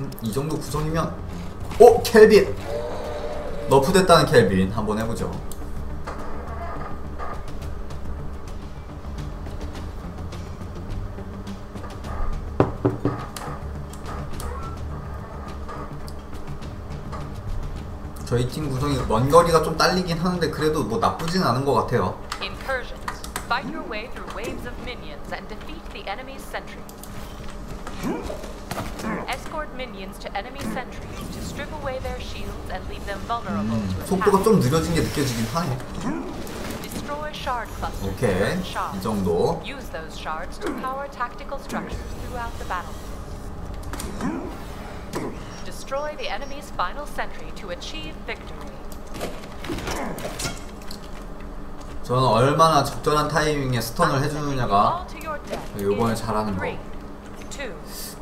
음, 이 정도 구성이면 오 켈빈 너프됐다는 켈빈 한번 해보죠. 저희 팀 구성이 먼 거리가 좀 딸리긴 하는데 그래도 뭐 나쁘진 않은 것 같아요. Escort minions to enemy sentries to strip away their shields and leave them vulnerable to 속도가. 좀 느려진 게 느껴지긴 하네. Destroy shard clusters. 오케이. 이 정도. Use those shards to power tactical structures throughout the battle. Destroy the enemy's final sentry to achieve victory. 저는 얼마나 적절한 타이밍에 스턴을 해주느냐가 요번에 잘하는 거.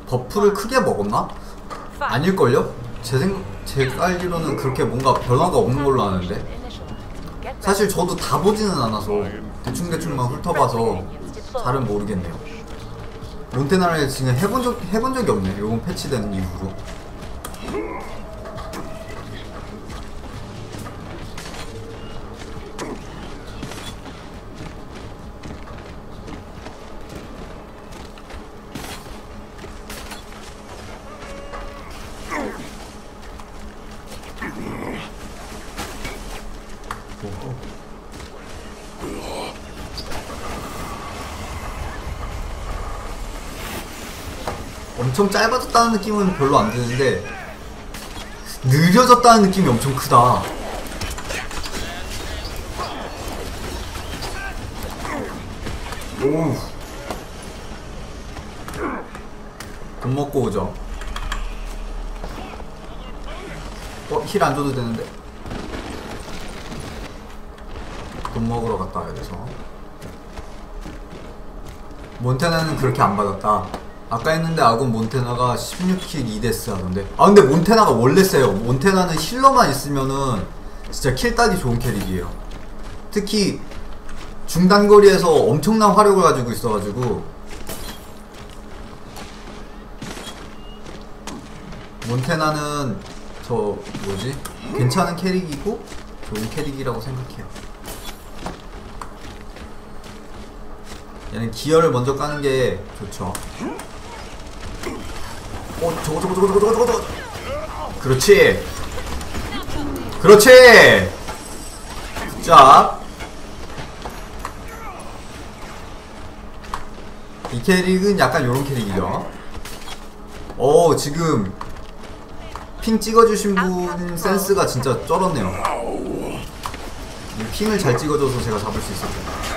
buff를 크게 먹었나? 아닐걸요? 제 생각, 제 알기로는 그렇게 뭔가 변화가 없는 걸로 아는데 사실 저도 다 보지는 않아서 대충대충만 훑어봐서 잘은 모르겠네요 몬테나를 지금 해본, 적, 해본 적이 없네 요번 패치되는 이후로 엄청 짧아졌다는 느낌은 별로 안 드는데 느려졌다는 느낌이 엄청 크다 오우 돈 먹고 오죠 어? 힐 안 줘도 되는데 돈 먹으러 갔다 와야 돼서 몬테나는 그렇게 안 받았다. 아까 했는데 아군 몬테나가 16kill 2death 하던데. 아 근데 몬테나가 원래 세요. 몬테나는 healer만 있으면은 진짜 kill 따기 좋은 캐릭이에요. 특히 중단거리에서 엄청난 화력을 가지고 있어가지고 몬테나는 저 뭐지? 괜찮은 캐릭이고 좋은 캐릭이라고 생각해요. 얘는 기어를 먼저 까는 게 좋죠. 어, 저거, 저거, 저거, 저거, 저거, 저거. 그렇지. 그렇지. 자. 이 캐릭은 약간 요런 캐릭이죠. 어, 지금 핑 찍어주신 분 센스가 진짜 쩔었네요. 이 핑을 잘 찍어줘서 제가 잡을 수 있었죠.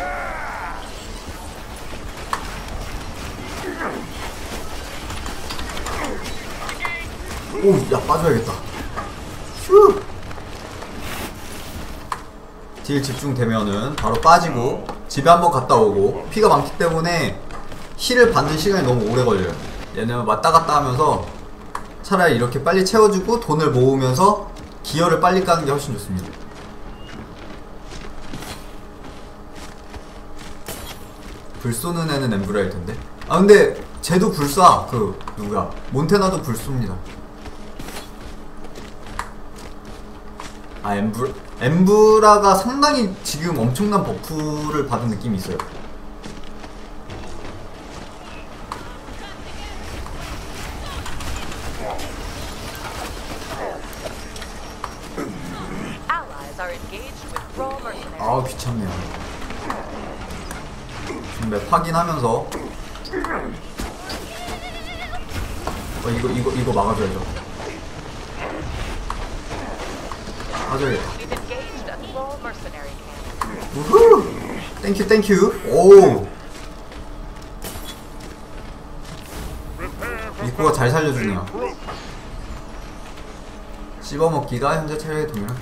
오, 야 빠져야겠다. 휴. 딜 집중되면은 바로 빠지고 집에 한번 갔다 오고 피가 많기 때문에 힐을 받는 시간이 너무 오래 걸려요. 얘는 왔다 갔다 하면서 차라리 이렇게 빨리 채워주고 돈을 모으면서 기어를 빨리 까는 게 훨씬 좋습니다. 불 쏘는 애는 엠브라일 텐데. 아 근데 쟤도 불 쏴. 그 누구야? 몬테나도 불 쏩니다. 아 엠브 엠브라가 상당히 지금 엄청난 buff를 받은 느낌이 있어요. 아 귀찮네요. 좀 map 확인하면서 어 이거 이거 이거 막아줘야죠. 맞아야겠다. We've engaged a camp. 우후! thank you thank you 오 입구가 잘 살려주네요. 씹어먹기가 현재 최고의 동력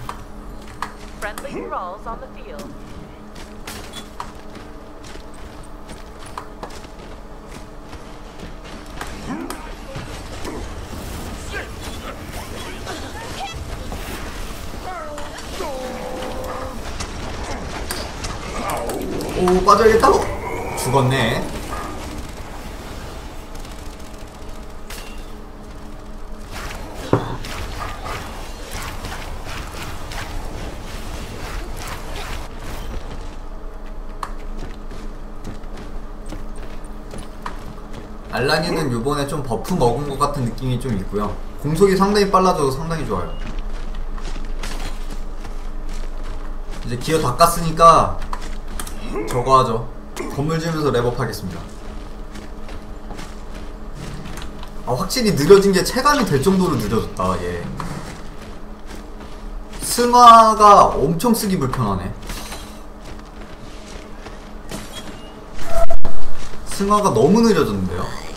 오 빠져야겠다. 죽었네. 알라니는 요번에 좀 buff 먹은 것 같은 느낌이 좀 있고요. 공속이 상당히 빨라져서 상당히 좋아요. 이제 기어 닦았으니까 저거 하죠. 건물 지으면서 랩업 하겠습니다. 아, 확실히 느려진 게 체감이 될 정도로 느려졌다, 얘. 승화가 엄청 쓰기 불편하네. 승화가 너무 느려졌는데요?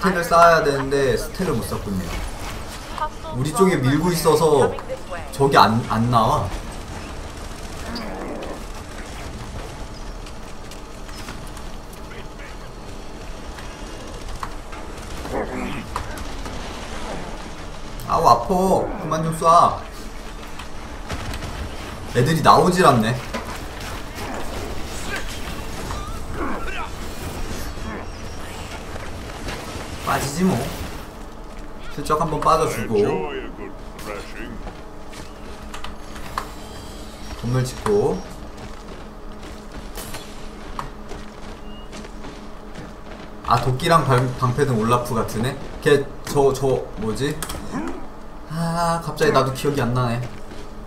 스택을 쌓아야 되는데 스택을 못 쌓군요. 우리 쪽에 밀고 있어서. 저기 안, 안 나와. 아우 아파 그만 좀 쏴 애들이 나오질 않네 빠지지 뭐. 슬쩍 한번 빠져주고. 건물 짓고. 아 도끼랑 방, 방패등 올라프 같으네? 걔저저 뭐지? 아 갑자기 나도 기억이 안 나네.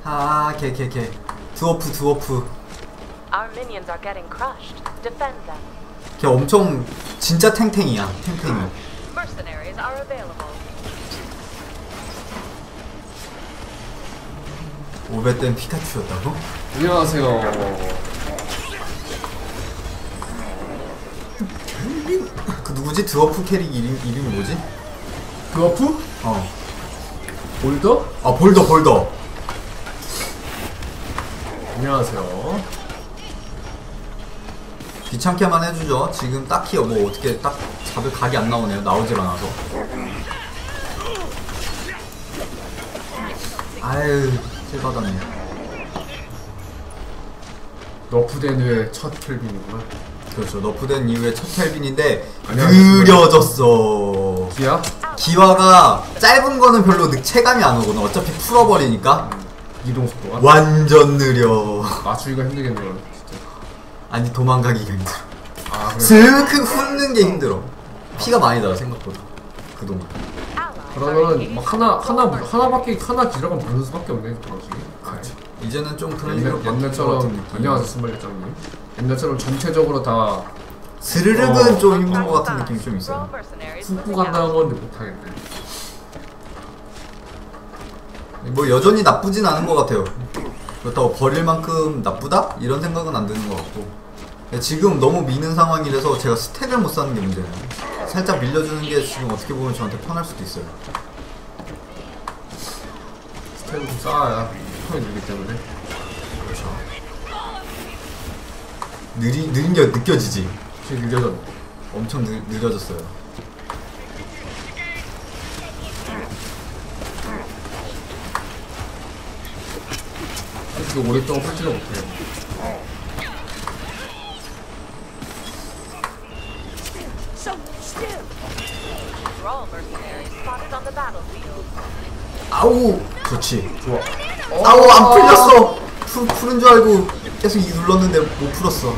아걔 걔 걔. 드워프 드워프. Our minions are getting crushed. Defend them. 걔 엄청 진짜 탱탱이야 탱탱이 Mercenaries are available. 5배 땐 피카츄였다고? 안녕하세요. 그 누구지 드워프 캐릭 이름, 이름이 뭐지? 그어프? 어. 볼더? 아 볼더 볼더 안녕하세요. 귀찮게만 해주죠. 지금 딱히 뭐 어떻게 딱 잡을 각이 안 나오네요. 나오질 않아서. 아유, 실 받았네. 너프된 후에 첫 켈빈이구나. 그렇죠. 너프된 이후에 첫 켈빈인데. 느려졌어. 기아? 기화가 짧은 거는 별로 느- 체감이 안 오거든. 어차피 풀어버리니까 이동 속도가? 완전 느려. 맞추기가 힘들겠네요. 아니 도망가기가 힘들어. 아, 훑는 게 힘들어. 피가 많이 나요 생각보다. 그동안. 그러면은 engaged 막 하나 하나 하나밖에 하나 기라가 부를 수밖에 없네 그러지. 그렇죠. 이제는 좀 그런 옛날, 식으로 같은 옛날처럼. 안녕하세요 스물장님. 옛날처럼 전체적으로 다 스르륵은 어. 좀 힘든 것 같은 느낌이 좀 있어요. 훅고 간다는. 건데 못하겠네. 뭐 여전히 나쁘진 않은 것 같아요. 그렇다고 버릴 만큼 나쁘다? 이런 생각은 안 드는 것 같고. 근데 지금 너무 미는 상황이라서 제가 스택을 못 사는 게 문제네요. 살짝 밀려주는 게 지금 어떻게 보면 저한테 편할 수도 있어요. 스텝을 좀 쌓아야 턴이 늘기 때문에. 그렇죠. 느리, 느린 게 느껴지지. 지금 느려졌네. 엄청 느, 느려졌어요. 그렇게 오랫동안 풀지를 못해요. 아우! 좋지. 좋아. 아우, 안 풀렸어! 풀, 푸는 줄 알고 계속 이 눌렀는데 못 풀었어.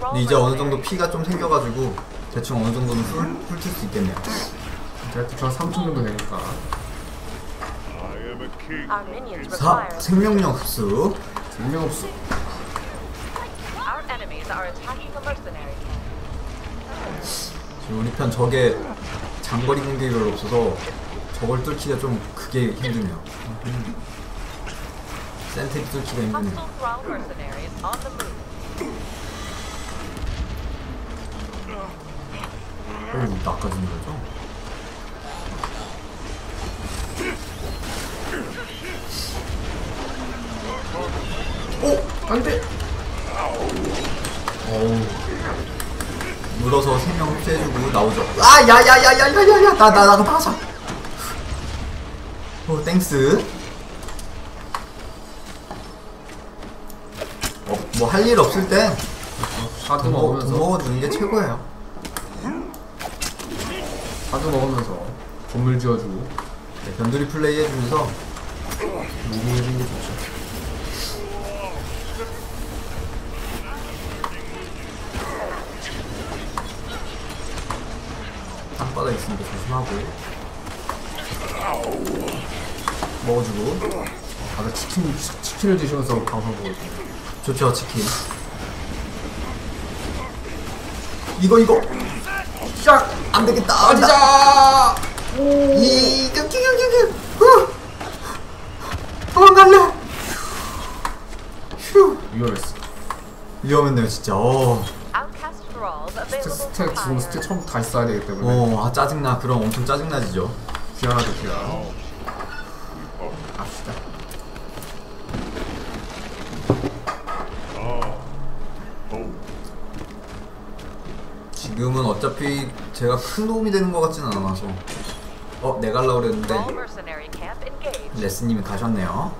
근데 이제 어느 정도. 피가 좀 생겨가지고 대충 어느 정도는 훑, 훑을 수 있겠네요. 대략 한 3천 정도 되니까. I am a king. Our minions 사, require 생명력 흡수. 생명 없어. 우리 편 적에 장거리 공격이 별로 없어서 저걸 뚫기가 좀 그게 힘드네요. 센트리 뚫기가 힘드네요. 오, 낚아주는 거죠? 오! 안 돼! 어우. 물어서 세 명 흡수해주고 나오죠. 아, 야, 야, 야, 야, 야, 야, 야, 나, 나, 나도 빠져. 오, thanks. 어, 뭐 할 일 없을 때 사드 먹으면서 먹어주는 게 최고예요. 사드 먹으면서 건물 지어주고 네, 변두리 플레이 해주면서 무빙해주는 게 좋죠. 하고 먹어주고. 다들 치킨 치- 치킨을 드시면서 방송 보고 있어요. 좋죠 치킨. 이거 이거? 샥! 안되겠다. 빠지자. 이겨 기겨 기겨 후! 도망갈래? 휴! 위험했어. 위험했네요 진짜. 어, 스택 지금. 스택 처음 다시 써야 되기 때문에 어 아, 짜증나 그럼 엄청 짜증나지죠 귀환하죠 귀환. 갑시다. 지금은 어차피 제가 큰 도움이 되는 것 같지는 않아서 어 내가 가려고 그랬는데. 레스님이 가셨네요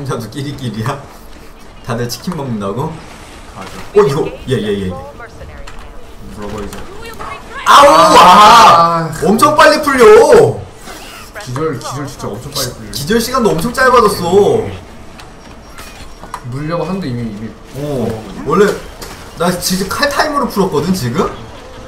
시청자도 끼리끼리야? 다들 치킨 먹는다고? 가죠. 어 이거 예예예 mercenary camp. 물어버리죠. 아우 아 아, 엄청 빨리 풀려 기절 기절 진짜 엄청 빨리 풀려. 기절 시간도 엄청 짧아졌어 물려고 하는데 이미 이미 어 원래 나 지금 칼 타임으로 풀었거든 지금?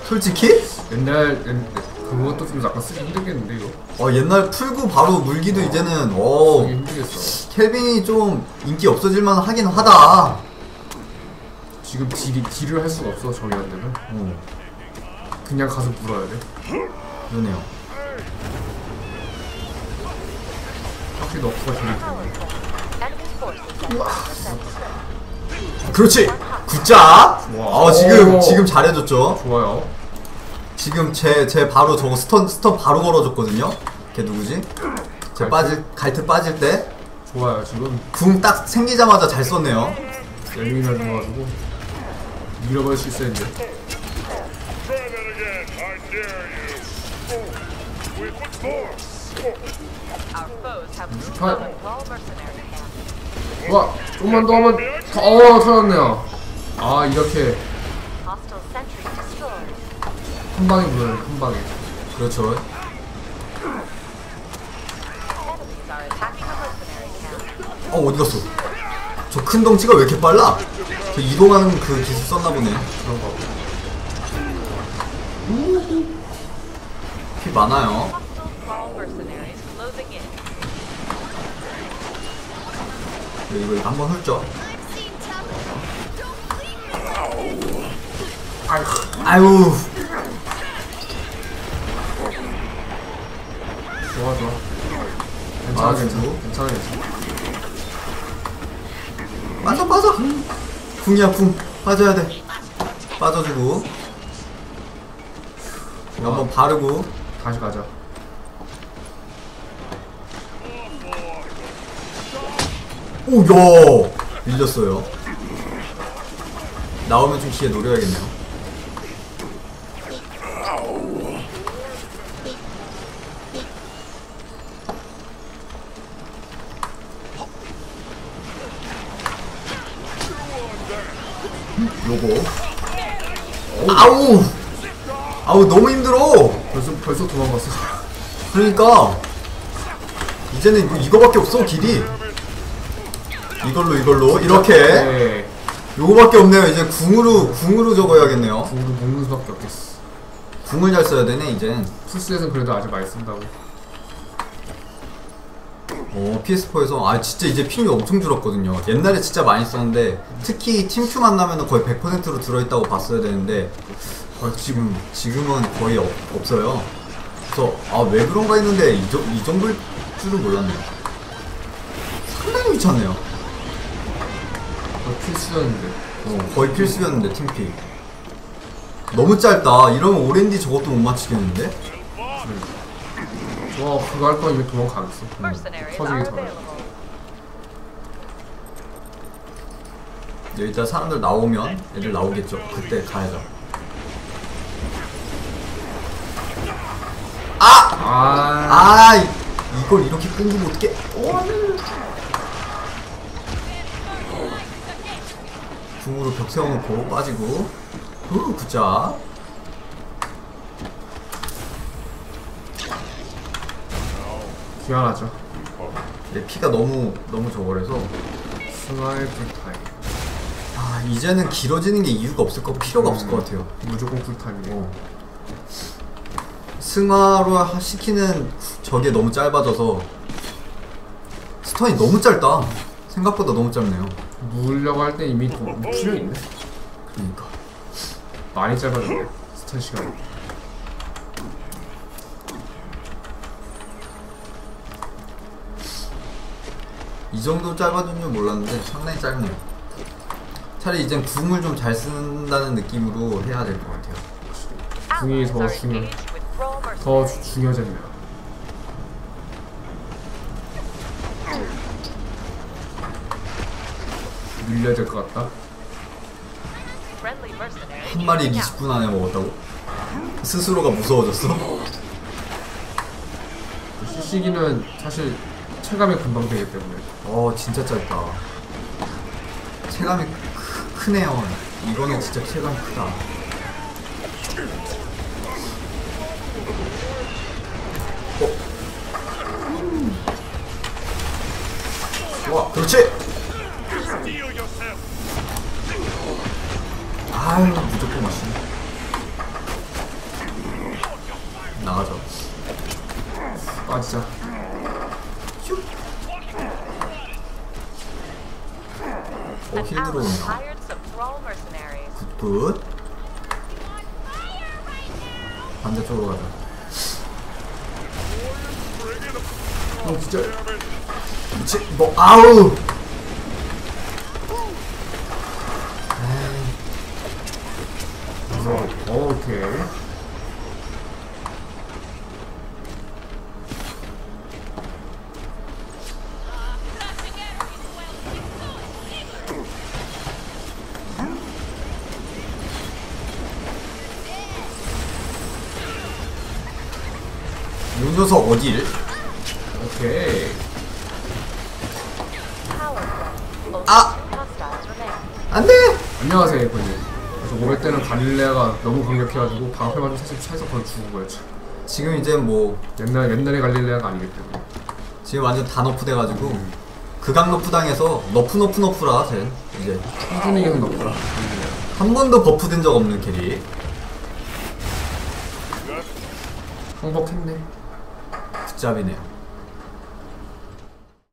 솔직히? 옛날 옛- 그것도 좀 약간 쓰기 힘들겠는데 이거. 어 옛날 풀고 바로 물기도 이제는 어 힘들겠어. 켈빈이 좀 인기 없어질만 하긴 하다 지금 딜이 딜을 할 수가 없어 저희한테는. 어 그냥 가서 물어야 돼. 그러네요 확실히 너프가 at 100%. 그렇지 굿자 좋아. 어 지금 오. 지금 잘해줬죠 좋아요. 지금 제 제 바로 저거 스턴 스턴 바로 걸어줬거든요 걔 누구지 제? 빠질 갈트 빠질 때 좋아요. 지금 궁 딱 생기자마자 잘 썼네요 열림이나 줘가지고 밀어버릴 수 있었는데. 와, 좀만 더 하면 더, 어, 터졌네요. 아, 이렇게. 한 방에 물어요, 한 방에. 그렇죠. 어 어디 갔어 저 큰 덩치가 왜 이렇게 빨라 저 이동하는 그 기술 썼나 보네 그런 거. 피 많아요. 이거 이거 한번 훑죠 아이, 아유 좋아, 좋아. 괜찮아, 아, 괜찮아. 괜찮아, 괜찮아. 빠져 빠져! 궁이야 궁. 빠져야 돼. 빠져주고. 이거 한번 바르고. 다시 가자. 오야! 밀렸어요. 나오면 좀 기회 노려야겠네요 요거. 아우! 아우 너무 힘들어. 벌써, 벌써 도망갔어. 그러니까 이제는 뭐 이거밖에 없어 길이. 이걸로 이걸로. 이렇게. 네. 요거밖에 없네요. 이제 궁으로 궁으로 적어야겠네요. 궁으로 먹는 수밖에 없겠어. 궁을 잘 써야 되네 이젠. 풀스에서는 그래도 아직 많이 쓴다고. 어 PS4에서 아 진짜 이제 핑이 엄청 줄었거든요. 옛날에 진짜 많이 썼는데 특히 팀큐 만나면은 거의 100%로 들어있다고 봤어야 되는데 어, 지금 지금은 거의 없, 없어요. 그래서 아 왜 그런가 했는데 이, 저, 이 정도일 줄은 몰랐네요. 상당히 귀찮네요. 그거 필수였는데. 어, 거의 필수였는데 팀피. 너무 짧다. 이러면 오렌지 저것도 못 맞추겠는데? 좋 아, 그거 할 거면 이미 도망가겠어. Are 전에. available. 이제 일단 사람들 나오면 애들 나오겠죠 그때 가야죠 아! 아 이- 이걸 이렇게 끊기면 어떡해 궁으로 벽 세워놓고 빠지고 후 굿자 귀환하죠. 내 피가 너무 너무 저거라서 승화의 cool time. 아 이제는 길어지는 게 이유가 없을 거 필요가 없을 것 같아요 무조건 cool time이에요. 어. 승화로 하- 시키는 저게 너무 짧아져서 stun이 너무 짧다 생각보다 너무 짧네요 물려고 할 때 이미 좀 필요 있네. 그러니까 많이 짧아졌네. stun 시간. 이 정도 짧아진 줄 몰랐는데 상당히 짧네요 차라리 이젠 궁을 좀 잘 쓴다는 느낌으로 해야 될 것 같아요 궁이 더 중요- 더. 주- 중요해졌네요. 밀려야 될 것 같다. 한 마리 moving out. 20분 안에 먹었다고? 스스로가 무서워졌어? CC기는 사실 체감이 금방 되기 때문에 어 진짜 짧다 체감이 크, 크네요 이거는 진짜 체감이 크다 어? 좋아 그렇지. 아유 무조건 맛있네 나가자 빠지자. 어 An 힐 ally 들어오네요 Thrall mercenaries. 굿굿 반대쪽으로 가자 어 진짜 그렇지 뭐 아우 이 녀석 어딜? 오케이. Hostiles remain. 안돼 안녕하세요, 에이프님. 그래서 모를 때는 갈릴레아가 너무 강력해가지고 방패 맞으면 사실 차에서 거의 죽은 거였죠. 지금 이제 뭐 옛날 옛날의 갈릴레아가 아니기 때문에. 지금 완전 다 nerf 돼가지고 극강 nerf 당해서 nerf nerf nerf라 쟤 이제 꾸준히 계속. 갈릴레아. 한 번도 buff 된 적 없는 캐릭 항복했네. 굿잡이네요